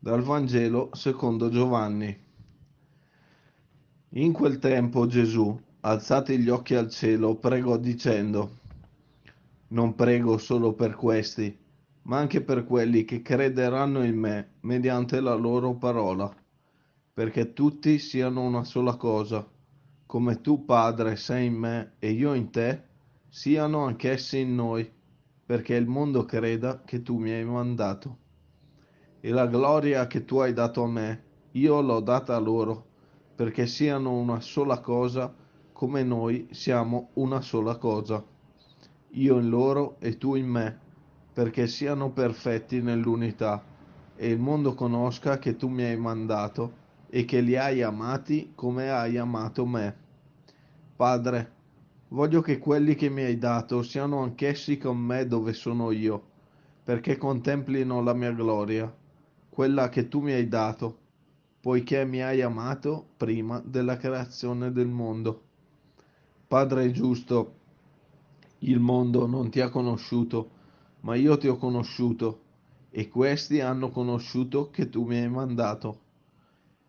Dal Vangelo secondo Giovanni. In quel tempo Gesù, alzati gli occhi al cielo, pregò dicendo, Non prego solo per questi, ma anche per quelli che crederanno in me mediante la loro parola, perché tutti siano una sola cosa, come tu, Padre, sei in me e io in te, siano anch'essi in noi, perché il mondo creda che tu mi hai mandato e la gloria che tu hai dato a me, io l'ho data a loro, perché siano una sola cosa come noi siamo una sola cosa. Io in loro e tu in me, perché siano perfetti nell'unità, e il mondo conosca che tu mi hai mandato e che li hai amati come hai amato me. Padre, voglio che quelli che mi hai dato siano anch'essi con me dove sono io, perché contemplino la mia gloria quella che tu mi hai dato, poiché mi hai amato prima della creazione del mondo. Padre giusto, il mondo non ti ha conosciuto, ma io ti ho conosciuto, e questi hanno conosciuto che tu mi hai mandato.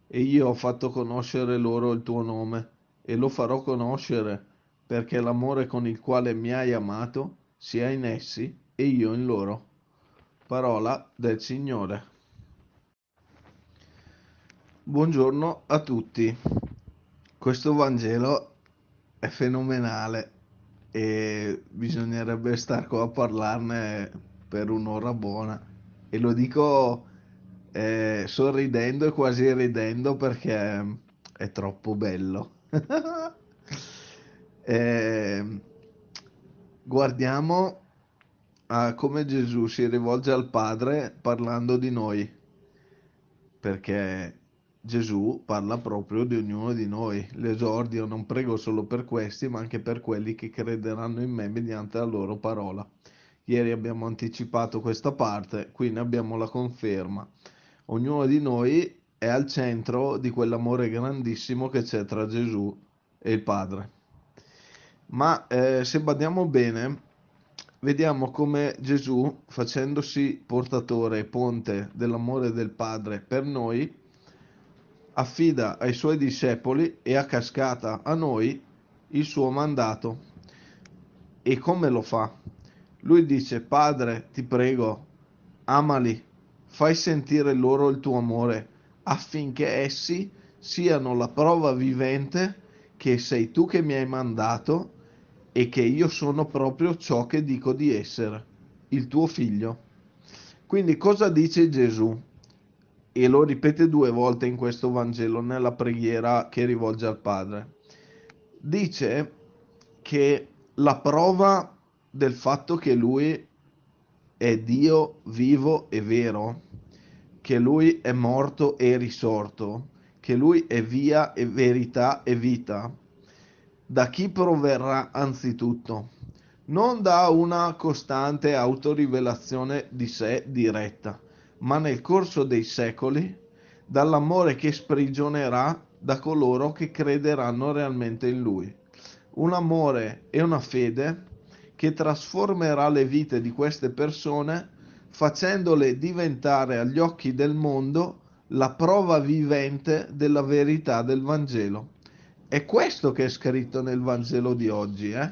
E io ho fatto conoscere loro il tuo nome, e lo farò conoscere, perché l'amore con il quale mi hai amato sia in essi e io in loro. Parola del Signore. Buongiorno a tutti. Questo Vangelo è fenomenale e bisognerebbe star qua a parlarne per un'ora buona e lo dico eh, sorridendo e quasi ridendo perché è troppo bello. eh, guardiamo a come Gesù si rivolge al Padre parlando di noi perché Gesù parla proprio di ognuno di noi. L'esordio non prego solo per questi, ma anche per quelli che crederanno in me mediante la loro parola. Ieri abbiamo anticipato questa parte, qui ne abbiamo la conferma. Ognuno di noi è al centro di quell'amore grandissimo che c'è tra Gesù e il Padre. Ma eh, se badiamo bene, vediamo come Gesù, facendosi portatore e ponte dell'amore del Padre per noi, affida ai suoi discepoli e a cascata a noi il suo mandato. E come lo fa? Lui dice, Padre, ti prego, amali, fai sentire loro il tuo amore, affinché essi siano la prova vivente che sei tu che mi hai mandato e che io sono proprio ciò che dico di essere, il tuo figlio. Quindi cosa dice Gesù? E lo ripete due volte in questo Vangelo nella preghiera che rivolge al Padre. Dice che la prova del fatto che lui è Dio vivo e vero, che lui è morto e risorto, che lui è via e verità e vita, da chi proverrà anzitutto? Non da una costante autorivelazione di sé diretta, ma nel corso dei secoli dall'amore che sprigionerà da coloro che crederanno realmente in lui. Un amore e una fede che trasformerà le vite di queste persone facendole diventare agli occhi del mondo la prova vivente della verità del Vangelo. È questo che è scritto nel Vangelo di oggi. Eh?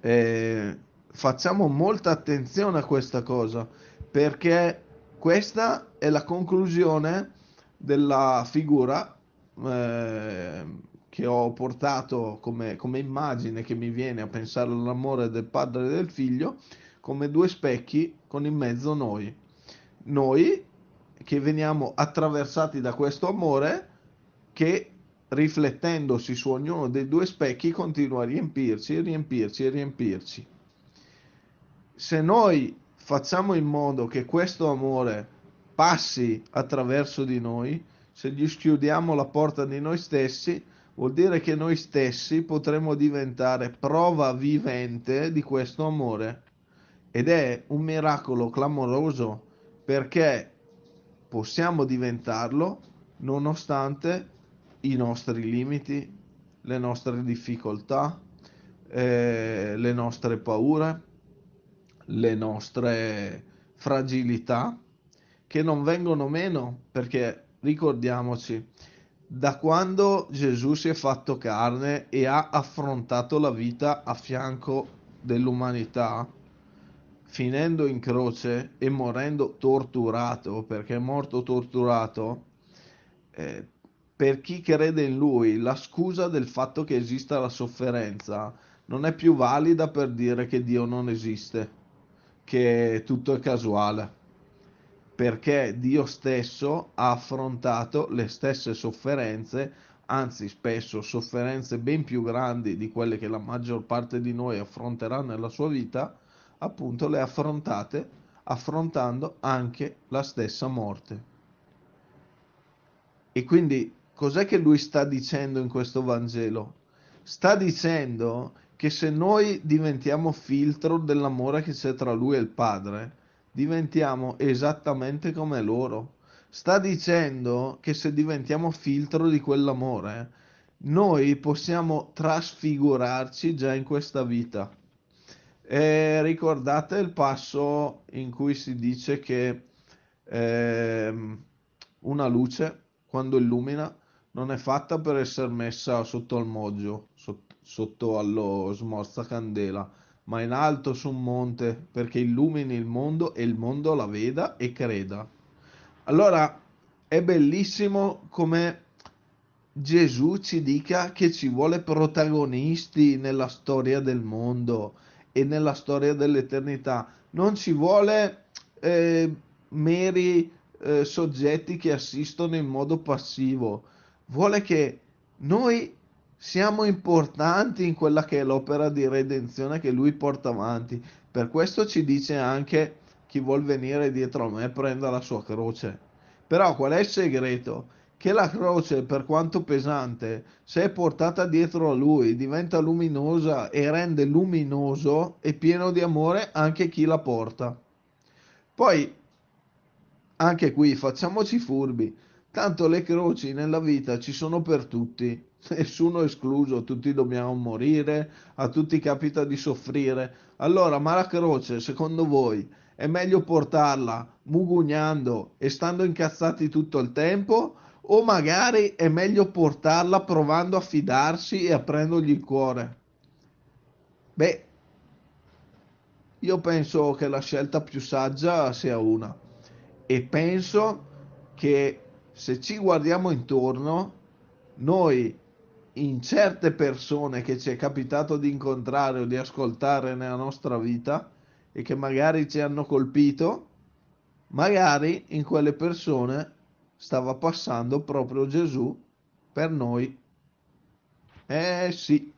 Eh, facciamo molta attenzione a questa cosa perché questa è la conclusione della figura eh, che ho portato come, come, immagine che mi viene a pensare all'amore del padre e del figlio come due specchi con in mezzo noi. Noi che veniamo attraversati da questo amore che riflettendosi su ognuno dei due specchi continua a riempirci, riempirci e riempirci. Se noi facciamo in modo che questo amore passi attraverso di noi, se gli schiudiamo la porta di noi stessi, vuol dire che noi stessi potremo diventare prova vivente di questo amore. Ed è un miracolo clamoroso perché possiamo diventarlo nonostante i nostri limiti, le nostre difficoltà, eh, le nostre paure le nostre fragilità che non vengono meno, perché ricordiamoci, da quando Gesù si è fatto carne e ha affrontato la vita a fianco dell'umanità, finendo in croce e morendo torturato, perché è morto torturato, eh, per chi crede in lui, la scusa del fatto che esista la sofferenza non è più valida per dire che Dio non esiste, che tutto è casuale perché Dio stesso ha affrontato le stesse sofferenze, anzi spesso sofferenze ben più grandi di quelle che la maggior parte di noi affronterà nella sua vita, appunto le affrontate affrontando anche la stessa morte. E quindi cos'è che lui sta dicendo in questo Vangelo? Sta dicendo che se noi diventiamo filtro dell'amore che c'è tra lui e il Padre, diventiamo esattamente come loro. Sta dicendo che se diventiamo filtro di quell'amore, noi possiamo trasfigurarci già in questa vita. E ricordate il passo in cui si dice che eh, una luce, quando illumina, non è fatta per essere messa sotto al moggio, sotto, sotto allo smorzacandela, ma in alto su un monte perché illumini il mondo e il mondo la veda e creda. Allora è bellissimo come Gesù ci dica che ci vuole protagonisti nella storia del mondo e nella storia dell'eternità. Non ci vuole eh, meri eh, soggetti che assistono in modo passivo. Vuole che noi siamo importanti in quella che è l'opera di redenzione che lui porta avanti. Per questo ci dice anche chi vuol venire dietro a me prenda la sua croce. Però qual è il segreto? Che la croce, per quanto pesante, se è portata dietro a lui, diventa luminosa e rende luminoso e pieno di amore anche chi la porta. Poi, anche qui, facciamoci furbi. Tanto le croci nella vita ci sono per tutti nessuno escluso, tutti dobbiamo morire, a tutti capita di soffrire. Allora, ma la croce, secondo voi, è meglio portarla mugugnando e stando incazzati tutto il tempo? O magari è meglio portarla provando a fidarsi e aprendogli il cuore? Beh, io penso che la scelta più saggia sia una e penso che se ci guardiamo intorno, noi in certe persone che ci è capitato di incontrare o di ascoltare nella nostra vita e che magari ci hanno colpito, magari in quelle persone stava passando proprio Gesù per noi. Eh sì.